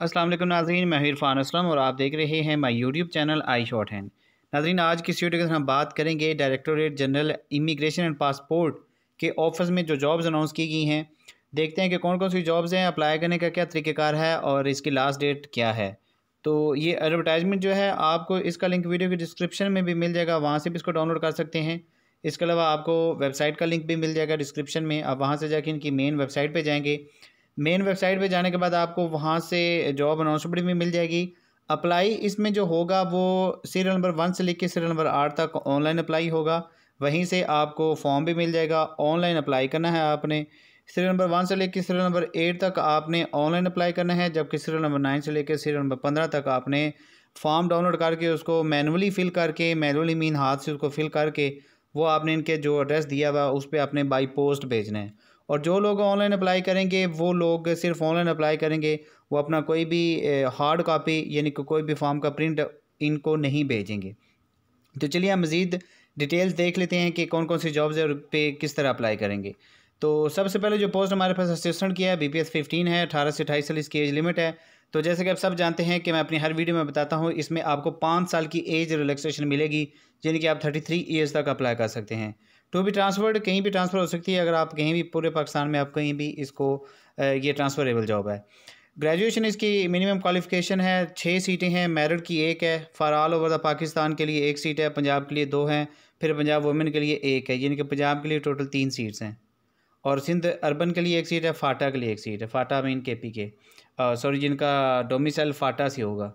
अस्सलाम वालेकुम नाजरीन, मैं इरफान असलम और आप देख रहे हैं my YouTube channel I short hand. नाजरीन, आज की वीडियो के हम बात करेंगे directorate general immigration and passport के ऑफ़िस में जो जॉब्स अनाउंस की गई हैं। देखते हैं कि कौन कौन सी जॉब्स हैं, अप्लाई करने का क्या तरीक़ेकार है और इसकी लास्ट डेट क्या है। तो ये एडवर्टाइजमेंट जो है, आपको इसका लिंक वीडियो की डिस्क्रिप्शन में भी मिल जाएगा, वहाँ से भी इसको डाउनलोड कर सकते हैं। इसके अलावा आपको वेबसाइट का लिंक भी मिल जाएगा डिस्क्रिप्शन में, आप वहाँ से जाके इनकी मेन वेबसाइट पर जाएँगे। मेन वेबसाइट पे जाने के बाद आपको वहाँ से जॉब अनाउंसमेंट भी मिल जाएगी। अप्लाई इसमें जो होगा वो सीरियल नंबर वन से लेकर सीरियल नंबर आठ तक ऑनलाइन अप्लाई होगा। वहीं से आपको फॉर्म भी मिल जाएगा। ऑनलाइन अप्लाई करना है आपने। सीरियल नंबर वन से लेकर सीरियल नंबर एट तक आपने ऑनलाइन अप्लाई करना है। जबकि सीरियल नंबर नाइन से लेकर सीरियल नंबर पंद्रह तक आपने फॉर्म डाउनलोड करके उसको मैनुअली फ़िल करके मैनुअली मीन हाथ से उसको फिल करके, वो आपने इनके जो एड्रेस दिया हुआ उस पर आपने बाई पोस्ट भेजना है। और जो लोग ऑनलाइन अप्लाई करेंगे, वो लोग सिर्फ़ ऑनलाइन अप्लाई करेंगे। वो अपना कोई भी हार्ड कापी यानी कि कोई भी फॉर्म का प्रिंट इनको नहीं भेजेंगे। तो चलिए हम मज़ीद डिटेल्स देख लेते हैं कि कौन कौन सी जॉब्स है और पे किस तरह अप्लाई करेंगे। तो सबसे पहले जो पोस्ट हमारे पास असिस्टेंट किया है बी पी एस फिफ्टीन है, अठारह से अट्ठाईस साल इसकी एज लिमिट है। तो जैसे कि आप सब जानते हैं कि मैं अपनी हर वीडियो में बताता हूँ, इसमें आपको पाँच साल की एज रिलैक्सेशन मिलेगी, यानी कि आप थर्टी थ्री ईयर्स तक अप्लाई कर सकते हैं। टू बी ट्रांसफर्ड कहीं भी ट्रांसफ़र हो सकती है, अगर आप कहीं भी पूरे पाकिस्तान में आप कहीं भी इसको ये ट्रांसफरेबल जॉब है। ग्रेजुएशन इसकी मिनिमम क्वालिफिकेशन है छः सीटें हैं मेरिट की एक है for all over the Pakistan के लिए एक सीट है, पंजाब के लिए दो हैं, फिर पंजाब वुमेन के लिए एक है, यानी कि पंजाब के लिए टोटल तीन सीट्स हैं। और सिंध अर्बन के लिए एक सीट है, फाटा के लिए एक सीट है, फाटा मीन के पी के सॉरी जिनका डोमिसल फाटा से होगा।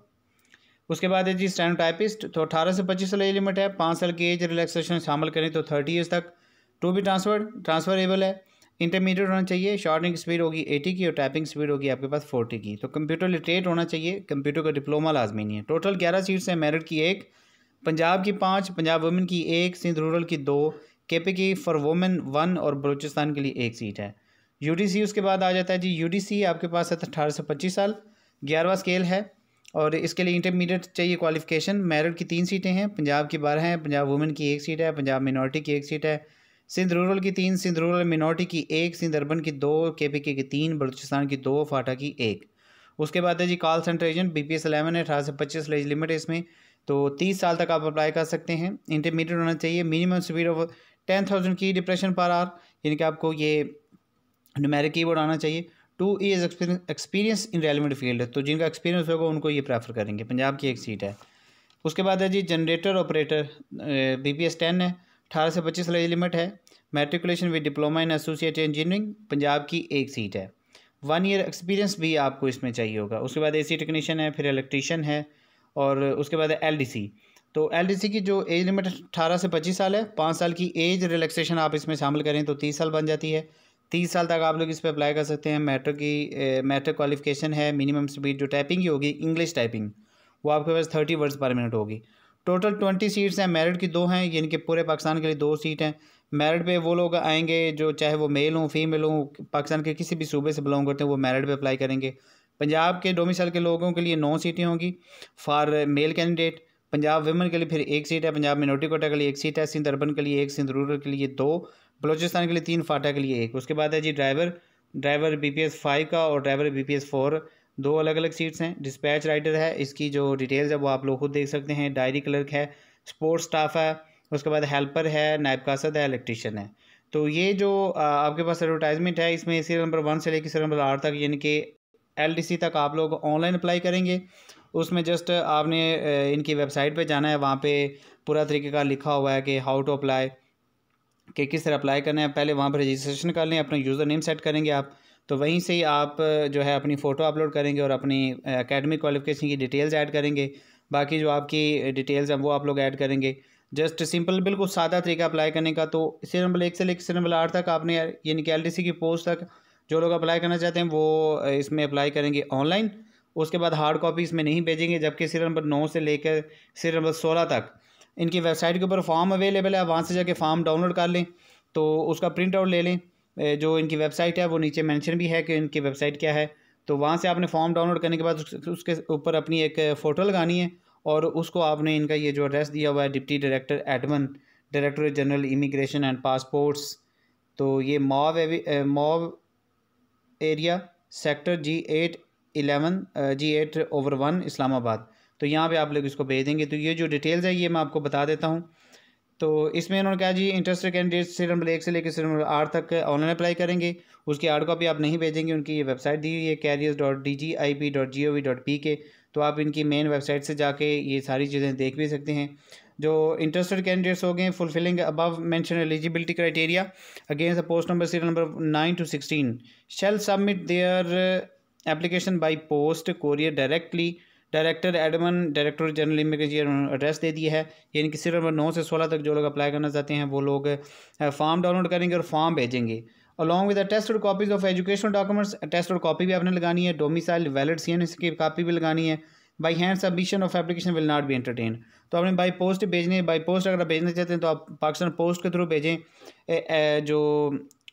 उसके बाद है जी स्टैंड टाइपिस्ट तो अठारह से पच्चीस साल एज लिमिट है, पाँच साल की एज रिलैक्सेशन शामिल करें तो थर्टी ईयर्स तक। टू बी ट्रांसफ़र ट्रांसफरेबल है। इंटरमीडिएट होना चाहिए शॉर्टिंग स्पीड होगी एटी की और टाइपिंग स्पीड होगी आपके पास फोर्टी की। तो कंप्यूटर लिटरेट होना चाहिए, कंप्यूटर का डिप्लोमा लाजमी नहीं है। टोटल ग्यारह सीट्स हैं, मेरिट की एक, पंजाब की पाँच, पंजाब वुमेन की एक, सिंध रूरल की दो के पी की फॉर वुमेन वन और बलूचिस्तान के लिए एक सीट है। यू डी सी उसके बाद आ जाता है जी यू डी सी आपके पास है अठारह से पच्चीस साल, ग्यारहवा स्केल है। और इसके लिए इंटरमीडिएट चाहिए क्वालिफिकेशन मेरिट की तीन सीटें हैं, पंजाब की बारह हैं, पंजाब वुमेन की एक सीट है, पंजाब मिनॉरिटी की एक सीट है। सिंध रूरल की तीन, सिंध रूरल मिनॉरिटी की एक, सिंध अर्बन की दो के पी के की तीन, बलूचिस्तान की दो, फाटा की एक। उसके बाद है जी call centre agent B P S eleven है, अठारह से पच्चीस एज लिमिट है इसमें। तो तीस साल तक आप अप्लाई कर सकते हैं। इंटरमीडिएट होना चाहिए minimum speed of ten thousand की डिप्रेशन पर आर यानी कि आपको ये नुमेरिक कीबोर्ड आना चाहिए। Two is experience in relevant field. तो जिनका एक्सपीरियंस होगा, उनको ये प्रेफर करेंगे। पंजाब की एक सीट है। उसके बाद है जी, generator operator B P S ten है। अठारह से पच्चीस एज लिमिट है। Matriculation with diploma in associate engineering, Punjab की एक सीट है। वन ईयर एक्सपीरियंस भी आपको इसमें चाहिए होगा। उसके बाद ए सी टेक्नीशियन है, फिर इलेक्ट्रीशियन है, और उसके बाद एल डी सी तो एल डी सी की जो एज लिमिट अठारह से पच्चीस साल है, पाँच साल की एज रिलैक्सेशन आप इसमें शामिल करें तो तीस साल बन जाती है। तीस साल तक आप लोग इस पर अप्लाई कर सकते हैं। मेट्रो की मेट्रिक क्वालिफिकेशन है मिनिमम स्पीड जो टाइपिंग की होगी इंग्लिश टाइपिंग वो आपके पास थर्टी वर्ड्स पर मिनट होगी। टोटल ट्वेंटी सीट्स हैं मेरिट की दो हैं, यानी कि पूरे पाकिस्तान के लिए दो सीट हैं। मेरिट पे वो लोग आएँगे जो चाहे वो मेल हों फीमेल हों, पाकिस्तान के किसी भी सूबे से बिलोंग करते हैं, वो मेरिट पे अप्लाई करेंगे। पंजाब के डोमिसाइल के लोगों के लिए नौ सीटें होंगी। For male candidate Punjab women के लिए फिर एक सीट है, पंजाब मिनोरिटी कोटा के लिए एक सीट है, सिंध अर्बन के लिए एक, सिंध रूरल के लिए दो बलोचिस्तान के लिए तीन फाटा के लिए एक। उसके बाद है जी driver driver B P S five का और driver B P S four दो अलग अलग सीट्स हैं। डिस्पैच राइडर है। इसकी जो डिटेल्स है वो आप लोग खुद देख सकते हैं। डायरी क्लर्क है स्पोर्ट्स स्टाफ है। उसके बाद हेल्पर है, नायब कासद है इलेक्ट्रीशियन है। तो ये जो आपके पास एडवर्टाइजमेंट है, इसमें सीरियल नंबर वन से लेकर सीरियल नंबर आठ तक, यानी कि एल तक आप लोग ऑनलाइन अप्लाई करेंगे। उसमें जस्ट आपने इनकी वेबसाइट पे जाना है। वहाँ पे पूरा तरीके का लिखा हुआ है कि हाउ टू अप्लाई कि किस तरह अप्लाई करना है पहले वहाँ पर रजिस्ट्रेशन कर लें, अपना यूज़र नेम सेट करेंगे आप तो वहीं से ही आप, जो है, अपनी फ़ोटो अपलोड करेंगे और अपनी एकेडमिक क्वालिफिकेशन की डिटेल्स ऐड करेंगे। बाकी जो आपकी डिटेल्स हैं, वो आप लोग ऐड करेंगे। जस्ट सिंपल बिल्कुल सादा तरीका अप्लाई करने का तो सी नंबर एक से लेकर सी नंबर आठ तक आपने, यानी कि एल की पोस्ट तक जो लोग अप्लाई करना चाहते हैं, वो इसमें अप्लाई करेंगे ऑनलाइन उसके बाद हार्ड कॉपी इसमें नहीं भेजेंगे, जबकि सीरियल नंबर नौ से लेकर सीरियल नंबर सोलह तक। इनकी वेबसाइट के ऊपर फॉर्म अवेलेबल है वहाँ से जाके फॉर्म डाउनलोड कर लें तो उसका प्रिंट आउट ले लें। जो इनकी वेबसाइट है, वो नीचे मेंशन भी है कि इनकी वेबसाइट क्या है। तो वहाँ से आपने फॉर्म डाउनलोड करने के बाद उसके ऊपर अपनी एक फ़ोटो लगानी है और उसको आपने इनका ये जो एड्रेस दिया हुआ है deputy director admin director general immigration and passports तो ये mauve mauve area sector G eight eleven G eight over one Islamabad. तो यहाँ पे आप लोग इसको भेज देंगे तो ये जो डिटेल्स है, ये मैं आपको बता देता हूँ। तो इसमें उन्होंने कहा जी इंटरेस्टेड कैंडिडेट सीट नंबर एक से लेकर सीट नंबर आठ तक ऑनलाइन अप्लाई करेंगे। उसकी हार्ड कॉपी आप नहीं भेजेंगे, उनकी ये वेबसाइट दी हुई है careers dot D G I P dot G O V dot P K तो आप इनकी मेन वेबसाइट से जाके ये सारी चीज़ें देख भी सकते हैं। जो इंटरेस्टेड कैंडिडेट्स हो गए fulfilling above mention eligibility criteria against the post number serial number nine to sixteen shall submit their application by post courier directly director admin director general immigration address दे दिया है। यानी कि सिर्फ़ नंबर नौ से सोलह तक जो लोग अप्लाई करना चाहते हैं वो लोग फॉर्म डाउनलोड करेंगे और फॉर्म भेजेंगे। अलॉन्ग विद टेस्ट और copies of educational documents test और कॉपी भी आपने लगानी है डोमिसाइल वैलिड सी एन की कॉपी भी लगानी है। By hand submission of application will not be entertain तो आपने बाई पोस्ट भेजने बाई पोस्ट अगर आप भेजना चाहते हैं तो आप पाकिस्तान पोस्ट के थ्रू भेजें। ए, ए, जो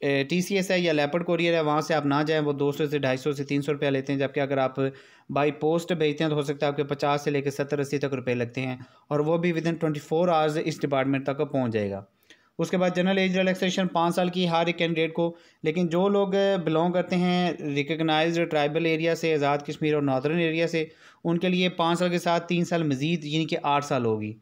टी सी एस है या लेपर्ड कोरियर है, वहाँ से आप ना जाएँ, वो दो सौ से ढाई सौ से तीन सौ रुपया लेते हैं, जबकि अगर आप बाई पोस्ट भेजते हैं तो हो सकता है आपके पचास से लेकर सत्तर अस्सी तक रुपये लगते हैं, और वो भी within twenty four hours इस डिपार्टमेंट तक पहुँच जाएगा। उसके बाद जनरल एज रिलैक्सेशन पाँच साल की हर एक कैंडिडेट को, लेकिन जो लोग बिलोंग करते हैं रिकगनाइज ट्राइबल एरिया से, आज़ाद कश्मीर और नॉर्दर्न एरिया से, उनके लिए पाँच साल के साथ तीन साल मज़ीद, यानी कि आठ साल होगी।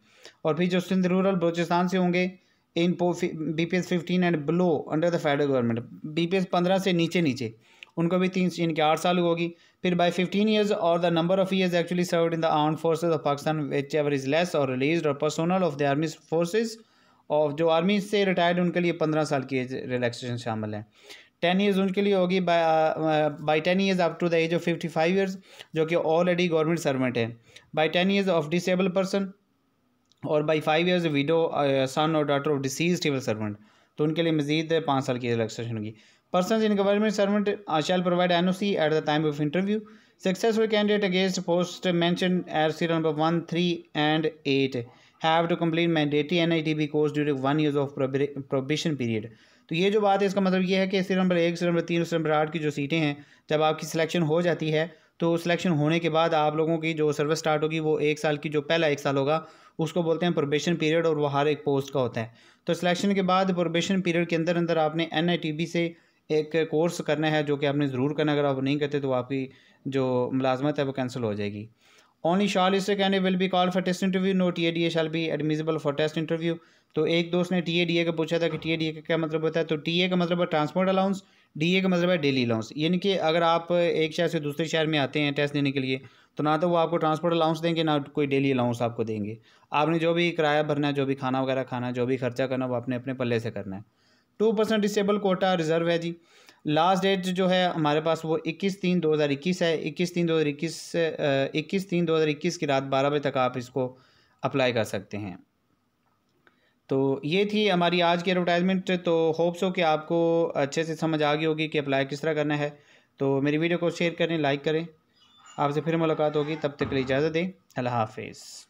और फिर जो सिंध रूरल बलोचिस्तान से होंगे इन पो B P S fifteen and below under the federal government B P S पंद्रह से नीचे नीचे। उनको भी तीन, यानी कि आठ साल होगी। फिर बाई फिफ्टीन ईयर्स और the number of years actually serve in the arm forces of Pakistan whichever is less और रिलीज़ और personnel of the army forces और जो आर्मी से रिटायर्ड उनके लिए पंद्रह साल की एज रिलैक्सेशन शामिल है। टेन ईयर्स उनके लिए होगी by ten years up to the age of fifty five years जो कि ऑलरेडी गवर्नमेंट सर्वेंट है। By ten years of disable person और by five years widow son और daughter of deceased civil servant तो उनके लिए मजीद पाँच साल की रिलैक्सेशन होगी। Person in government servant shall provide N O C at the time of interview successful candidate against post mention at number one three and eight have to complete mandatory N I T B course during one years of probation period तो ये जो बात है, इसका मतलब ये है कि सीरियल नंबर एक सीरियल नंबर तीन सीरियल नंबर आठ की जो सीटें हैं, जब आपकी सिलेक्शन हो जाती है तो सिलेक्शन होने के बाद आप लोगों की जो सर्विस स्टार्ट होगी वो एक साल की, जो पहला एक साल होगा, उसको बोलते हैं प्रोबेशन पीरियड और वो हर एक पोस्ट का होता है। तो सिलेक्शन के बाद प्रोबेशन पीरियड के अंदर अंदर आपने एनआईटीबी से एक कोर्स करना है जो कि आपने ज़रूर करना अगर आप नहीं करते तो आपकी जो मुलाजमत है वो कैंसिल हो जाएगी। Only shall is candidate will be call for test interview no T A D A shall be admissible for test interview तो एक दोस्त ने टी ए डी ए का पूछा था कि टी ए डी ए का क्या मतलब होता है? तो टी ए का मतलब है ट्रांसपोर्ट अलाउंस डी ए का मतलब है डेली अलाउंस यानी कि अगर आप एक शहर से दूसरे शहर में आते हैं टेस्ट देने के लिए तो ना तो वो आपको ट्रांसपोर्ट अलाउंस देंगे, ना कोई डेली अलाउंस आपको देंगे। आपने जो भी किराया भरना है, जो भी खाना वगैरह खाना है, जो भी खर्चा करना वो अपने अपने पल्ले से करना है। Two percent disable quota reserve है जी। लास्ट डेट जो है हमारे पास वो इक्कीस तीन दो हज़ार इक्कीस है। इक्कीस तीन दो हज़ार इक्कीस इक्कीस तीन दो हज़ार इक्कीस की रात बारह बजे तक आप इसको अप्लाई कर सकते हैं। तो ये थी हमारी आज की एडवर्टाइजमेंट तो होप्स हो कि आपको अच्छे से समझ आ गई होगी कि अप्लाई किस तरह करना है। तो मेरी वीडियो को शेयर करें लाइक करें। आपसे फिर मुलाकात होगी, तब तक के लिए इजाज़त दें। अल्लाह हाफिज़।